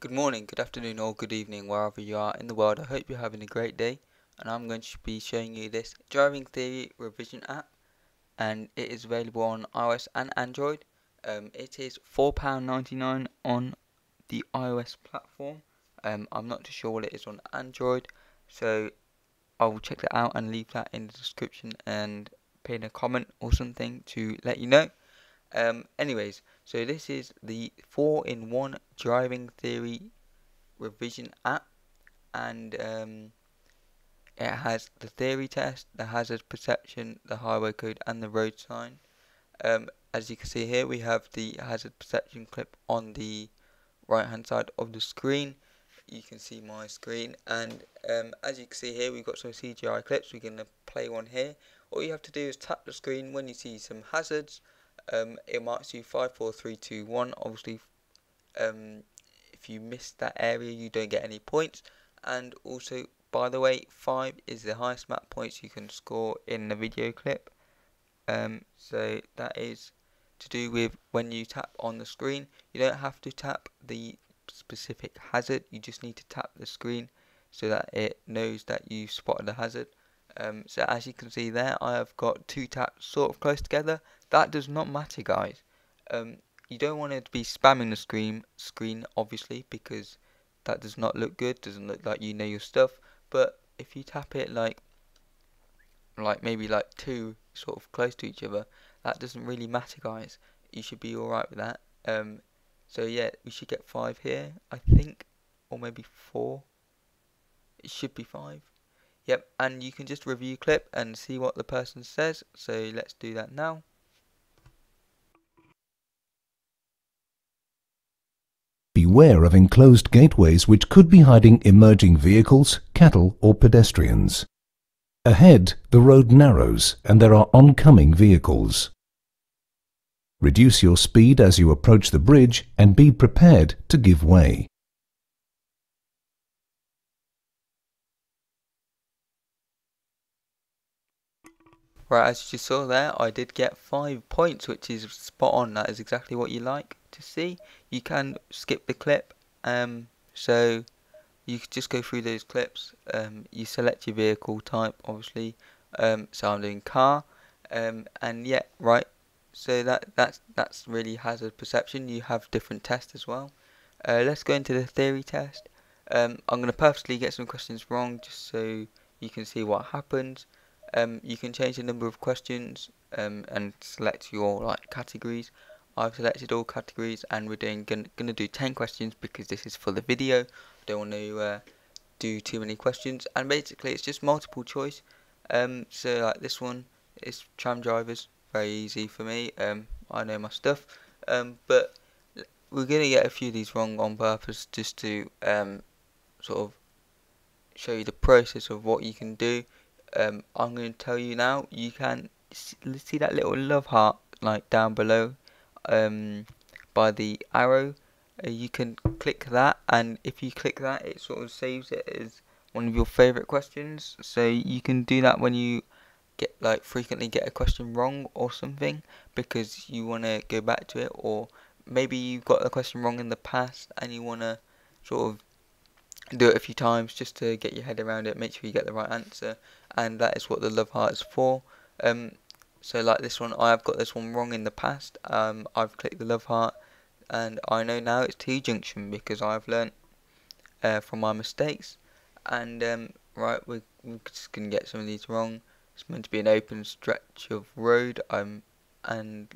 Good morning, good afternoon, or good evening, wherever you are in the world. I hope you're having a great day. And I'm going to be showing you this driving theory revision app, and it is available on iOS and Android. Um, it is £4.99 on the iOS platform. Um, I'm not too sure what it is on Android, so I will check that out and leave that in the description and pin a comment or something to let you know. Um, anyways, so this is the 4-in-1 driving theory revision app and um, it has the theory test, the hazard perception, the highway code and the road sign. Um, as you can see here we have the hazard perception clip on the right hand side of the screen. You can see my screen and um, as you can see here we've got some CGI clips. We're going to play one here. All you have to do is tap the screen when you see some hazards um, it marks you 5, 4, 3, 2, 1. Obviously, um, if you miss that area, you don't get any points. And also, by the way, 5 is the highest map points you can score in the video clip. Um, so that is to do with when you tap on the screen. You don't have to tap the specific hazard, you just need to tap the screen so that it knows that you spotted the hazard. Um, so as you can see there, I have got two taps sort of close together. That does not matter, guys. Um, you don't want to be spamming the screen, screen obviously, because that does not look good. Doesn't look like you know your stuff. But if you tap it like, like maybe like two sort of close to each other, that doesn't really matter, guys. You should be alright with that. Um, so yeah, we should get five here, I think, or maybe four. It should be five. Yep, and you can just review clip and see what the person says. So let's do that now. Beware of enclosed gateways which could be hiding emerging vehicles, cattle or pedestrians. Ahead, the road narrows and there are oncoming vehicles. Reduce your speed as you approach the bridge and be prepared to give way. Right, as you saw there, I did get 5 points, which is spot on. That is exactly what you like to see. You can skip the clip, um, so you just go through those clips. Um, you select your vehicle type, obviously. Um, so I'm doing car, um, and yeah, right. So that that's that's really hazard perception. You have different tests as well. Uh, let's go into the theory test. Um, I'm going to purposely get some questions wrong just so you can see what happens um, you can change the number of questions um, and select your like categories I've selected all categories and we're doing gonna, gonna do 10 questions because this is for the video. I don't want to uh, do too many questions. And basically it's just multiple choice. Um, so like this one is tram drivers very easy for me. Um, I know my stuff. Um, but we're gonna get a few of these wrong on purpose just to um, sort of show you the process of what you can do. Um, I'm going to tell you now. You can see that little love heart like down below um, by the arrow. Uh, you can click that, and if you click that, it sort of saves it as one of your favorite questions. So you can do that when you get like frequently get a question wrong or something because you want to go back to it, or maybe you've got a question wrong in the past and you want to sort of do it a few times just to get your head around it, make sure you get the right answer, and that is what the love heart is for. Um, so like this one, I have got this one wrong in the past. Um, I've clicked the love heart, and I know now it's T junction because I've learnt uh, from my mistakes. And um, right, we're, we're just gonna get some of these wrong. It's meant to be an open stretch of road. Um, and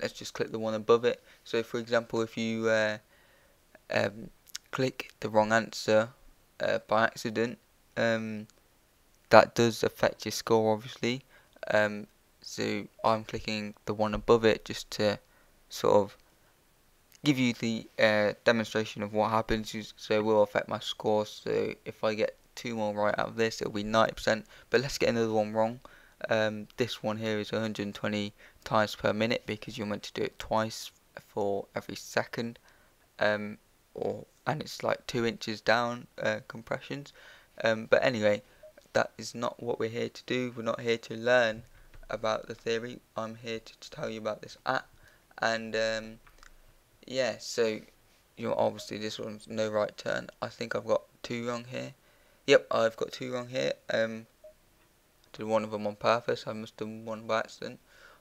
let's just click the one above it. So for example, if you uh, um, click the wrong answer uh, by accident, um, that does affect your score obviously. Um, so I'm clicking the one above it just to sort of give you the uh, demonstration of what happens. So it will affect my score. So if I get two more right out of this, it'll be 90%. But let's get another one wrong. Um, this one here is 120 times per minute because you're meant to do it twice for every second. Um, or and it's like two inches down uh, compressions um, but anyway that is not what we're here to do we're not here to learn about the theory I'm here to, to tell you about this app and um, yeah so you know, obviously this one's no right turn. I think I've got two wrong here. Yep, I've got two wrong here. Um, did one of them on purpose. I must have done one by accident.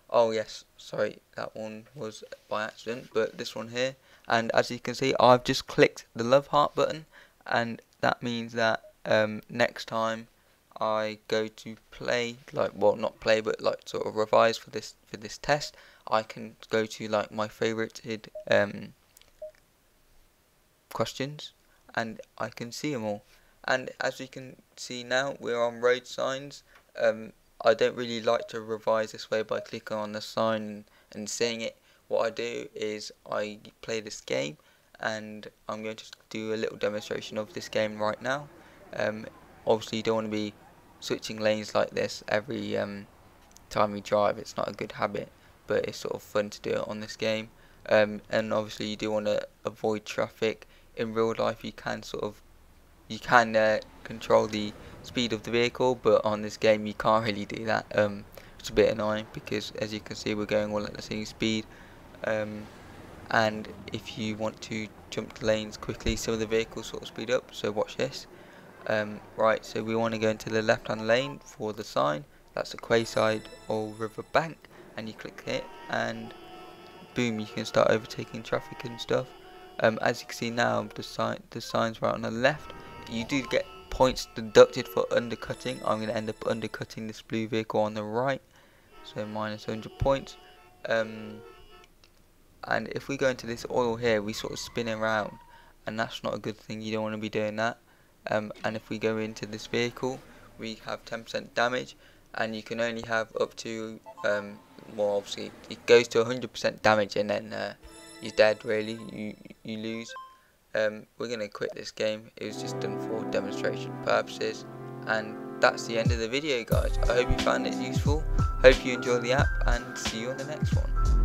Oh yes, sorry, that one was by accident, but this one here. And as you can see, I've just clicked the love heart button, and that means that um, next time I go to play, like well, not play, but like sort of revise for this for this test, I can go to like my favorited um, questions, and I can see them all. And as you can see now, we're on road signs. Um, I don't really like to revise this way by clicking on the sign and, seeing it. What I do is I play this game and I'm going to do a little demonstration of this game right now. Um, obviously you don't want to be switching lanes like this every um, time you drive, it's not a good habit, but it's sort of fun to do it on this game. Um, and obviously you do want to avoid traffic. In real life you can sort of you can uh, control the speed of the vehicle but on this game you can't really do that um, it's a bit annoying because as you can see we're going all at the same speed um, and if you want to jump lanes quickly some of the vehicles sort of speed up so watch this um, right so we want to go into the left hand lane for the sign that's the Quayside or River Bank and you click it and boom you can start overtaking traffic and stuff um, as you can see now the sign the signs right on the left you do get points deducted for undercutting. I'm going to end up undercutting this blue vehicle on the right. So minus 100 points. Um, and if we go into this oil here, we sort of spin around. And that's not a good thing. You don't want to be doing that. Um, and if we go into this vehicle, we have 10% damage. And you can only have up to, um, well obviously, it goes to 100% damage and then uh, you're dead really. You, you lose. Um, we're going to quit this game. It was just done for demonstration purposes. And that's the end of the video guys. I hope you found it useful. Hope you enjoy the app and see you on the next one.